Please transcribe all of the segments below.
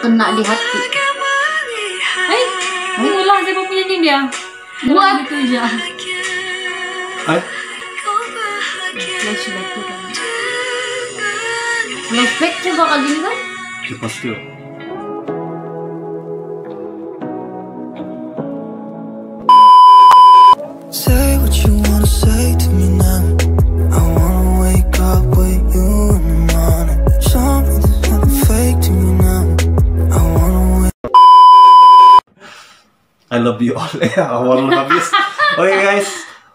kena di hati. Eh, ulang siapa punya ini dia? Buat. gitu aja. Eh, Flashback tuh kan. Flashback coba kali ini kan? ya pasti lah. Say love you all. Ya, awal habis. Oke guys,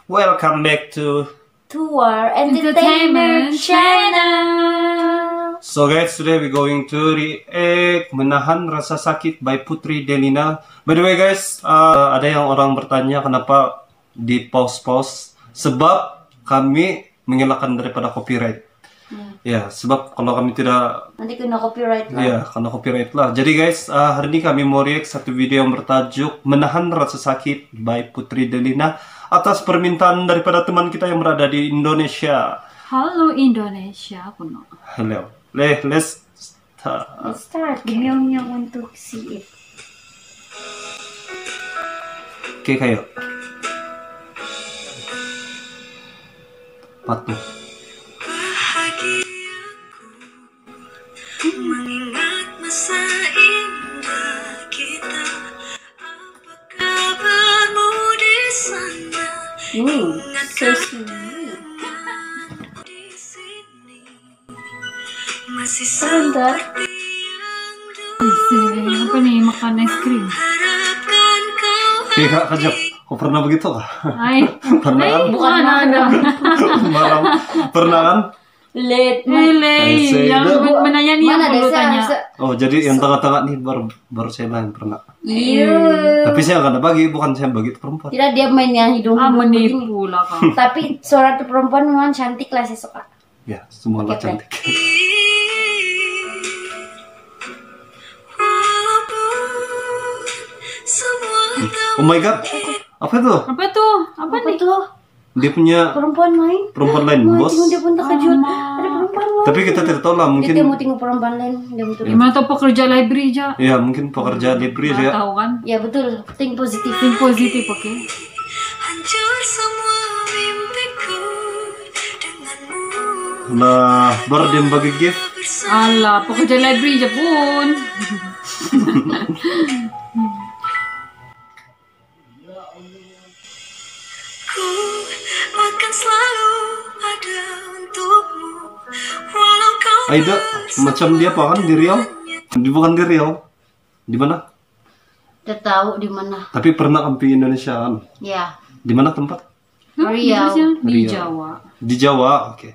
welcome back to. Tour Entertainment Channel. So guys, today we going to react Menahan Rasa Sakit by Putri Delina. By the way guys, uh, ada yang orang bertanya kenapa di pause-pause. Sebab kami mengelakkan daripada copyright. Ya, sebab kalau kami tidak Nanti kena copyright lah. Iya, karena copyright lah. Jadi guys, uh, hari ini kami mau react satu video yang bertajuk Menahan Rasa Sakit by Putri Delina atas permintaan daripada teman kita yang berada di Indonesia. Halo Indonesia, kuno. Hello. Le, let's start. Let's start. Give me a minute untuk see it. Oke, kayo. Patuh. Ooh, so sweet. sini apa nih makan es krim? Oke, kak, kajak. Kau pernah begitu kah? Ay, Pernah kan? Bukan ada. Pernah kan? Late. Saya yang menanya nih yang Mana Oh, jadi yang tengah-tengah nih baru baru saya yang pernah. Iya. Tapi saya nggak ada bagi, bukan saya bagi itu perempuan. Tidak dia main yang hidung Ah, menipu lah kau. Tapi suara tuh perempuan memang cantik lah saya suka. Ya, semua lah cantik. Oh my god, apa itu? Apa tuh? Apa Apa nih? tuh? Dia punya Perempuan main? perempuan lain, bos. dia pun terkejut. Ada perempuan main. Tapi kita tidak tahu lah, mungkin dia mau tengok perempuan lain. Dia betul. Gimana tuh pekerja library aja? ya mungkin pekerja libri Nggak ya. tahu kan? Ya betul. Think positif. Think positif, oke? hancur semua mimpiku Nah, baru dia bagi gift. Alah, pekerja library aja pun. Ku akan selalu Aida, macam dia apa kan di Riau? Di bukan di Riau. Di mana? Dia tahu di mana. Tapi pernah kampi Indonesia kan? Ya. Di mana tempat? Riau. Di. Jawa. Di Jawa, oke.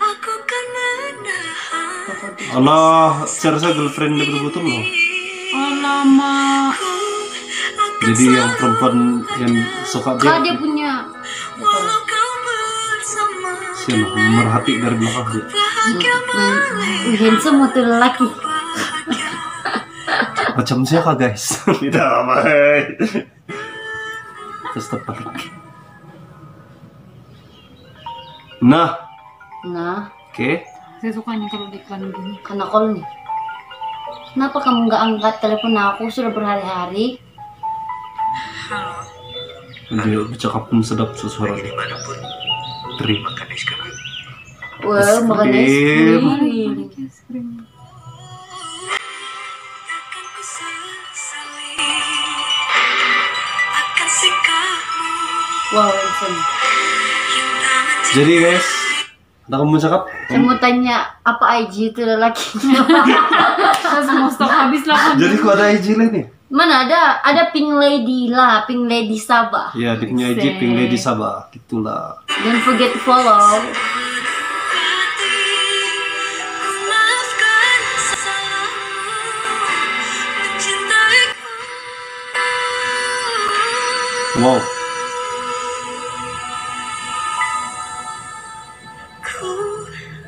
Aku kan menahan Allah, saya rasa girlfriend dia betul-betul loh. Alamak. Jadi yang perempuan yang suka dia, dia punya siapa merhati dari belakang dia. Hmm, handsome tuh lelaki. Macam siapa guys? Tidak baik. Terus terbalik. Nah, Nah, oke. Saya suka nih kalau di iklan gini. karena call nih. Kenapa kamu nggak angkat telepon aku sudah berhari-hari? Dia bercakap pun sedap sesuara dia. Terima. Wah, makan es krim. Wow, handsome. Jadi guys, ada kamu cakap? Saya mau tanya apa IG itu lelaki? Saya semua stok habis lah. Jadi kok ada IG lain nih? Mana ada? Ada Pink Lady lah, Pink Lady Sabah. Ya, dia punya IG Pink Lady Sabah, gitulah. Don't forget to follow. Wow, Ku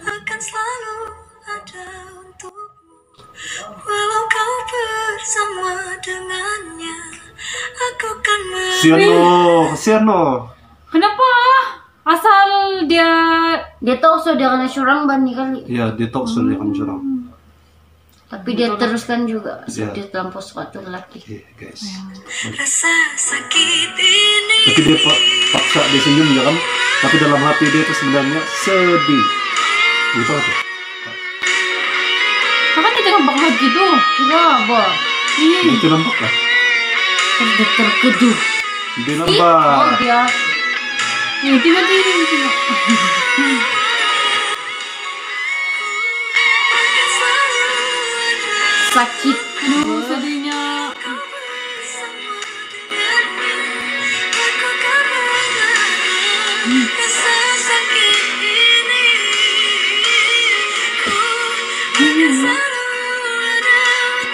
akan selalu ada untukmu Walau kau bersama dengannya Aku kan. Kenapa? Asal dia Dia tahu so dia kena curang bani kali. Ya, detox sudah kamu curang. Tapi dia teruskan juga Ya. dia dalam pos waktu lelaki. Oke, guys. Rasa sakit ini Tapi dia pa- paksa dia senyum ya kan? Tapi dalam hati dia itu sebenarnya sedih. Gitu aja. Kakak kita ngebak gitu Boh. Iya Itu nampak lah. Terus dia terkeduh. Dia Ih, Oh, nampak. dia Iya tiba-tiba tiba. sakit. Aduh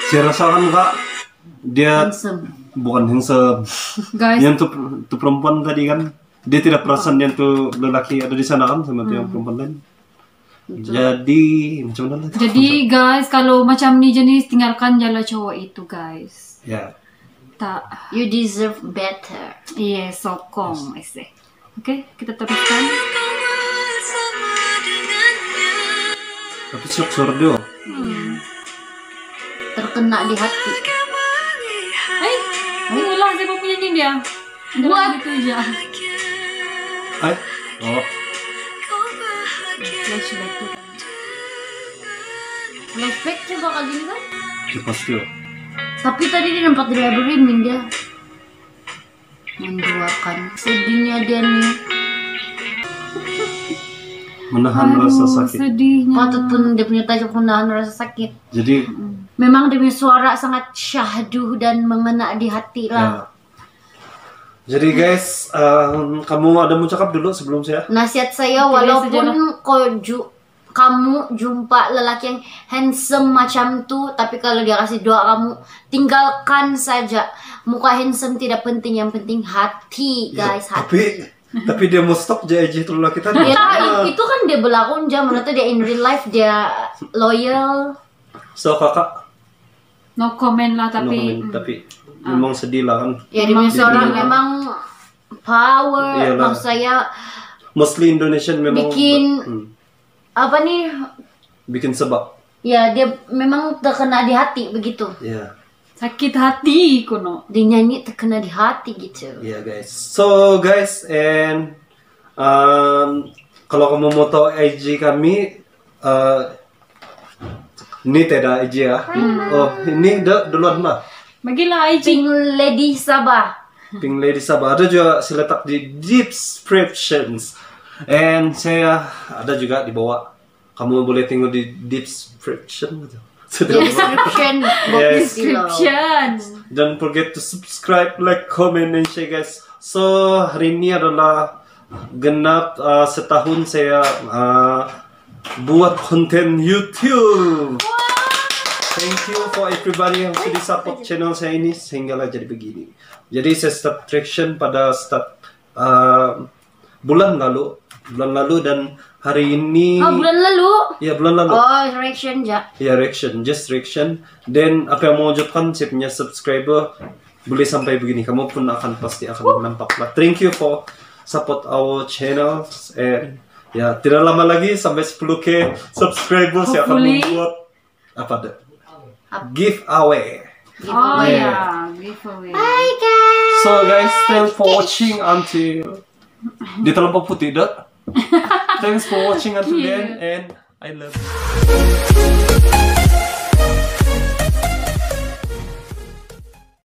Saya rasakan kak, dia Handsome. bukan handsome. Guys yang tuh, tuh perempuan tadi kan, dia tidak perasan yang tuh lelaki ada di sana kan sama tuh yang perempuan lain. Jadi macam mana? Jadi guys kalau macam ni jenis tinggalkan jalan cowok itu guys ya, Tak You deserve better. Iya sokong ese Oke kita teruskan tapi shock sordo. Terkena di hati. Hai Ini ulang siapa punya ni dia Buat gitu aja Ay, oh, Flashback tuh Flashback coba kali ini kan. dia pasti oh. Tapi tadi di tempat di library Min dia menduakan sedihnya dia nih. Menahan rasa sakit. Sedihnya Patut pun dia punya tajuk menahan rasa sakit. Jadi Memang dia punya suara sangat syahdu dan mengena di hati ya. lah. Jadi guys, um, kamu ada mau cakap dulu sebelum saya? Nasihat saya Oke, walaupun sejarah. kau ju- kamu jumpa lelaki yang handsome macam tuh, tapi kalau dia kasih doa kamu, tinggalkan saja. Muka handsome tidak penting, yang penting hati, guys, Ya, hati. tapi tapi dia mau stop JJ itu lelaki tadi. Ya, itu kan dia berlaku jam, menurut dia in real life dia loyal. So kakak, No comment lah no tapi comment, tapi memang sedih lah kan. Ya, suara Iya. memang power. Iyalah. Maksud saya, Mostly Indonesian memang Bikin- hmm, apa nih, bikin sebab. ya dia memang terkena di hati begitu. Ya, sakit hati kuno. Dia nyanyi terkena di hati gitu. ya guys. So guys, and um, kalau kamu mau tahu IG kami, uh, ini tidak IG ya. Oh, ini de- duluan lah. Bagilah IG. Pink Lady Sabah. Pink Lady Sabah ada juga saya letak di descriptions and saya ada juga di bawah kamu boleh tengok di description gitu description Yes. Description. Don't forget to subscribe, like, comment, and share guys. So hari ini adalah genap uh, setahun saya uh, buat konten YouTube. Thank you for everybody yang sudah support channel saya ini sehinggalah jadi begini. Jadi saya start traction pada start uh, bulan lalu, bulan lalu dan hari ini Oh, bulan lalu. ya bulan lalu. Oh, reaction ja. Ya reaction, just reaction. Dan apa yang mau wujudkan saya punya subscriber boleh sampai begini. Kamu pun akan pasti akan nampak lah. Thank you for support our channel. And ya tidak lama lagi sampai 10k subscriber saya akan membuat apa ada giveaway. Oh Yeah. ya, giveaway. Hi guys. So guys, thanks for watching until di terlampau putih dah. Thanks for watching until then and I love you.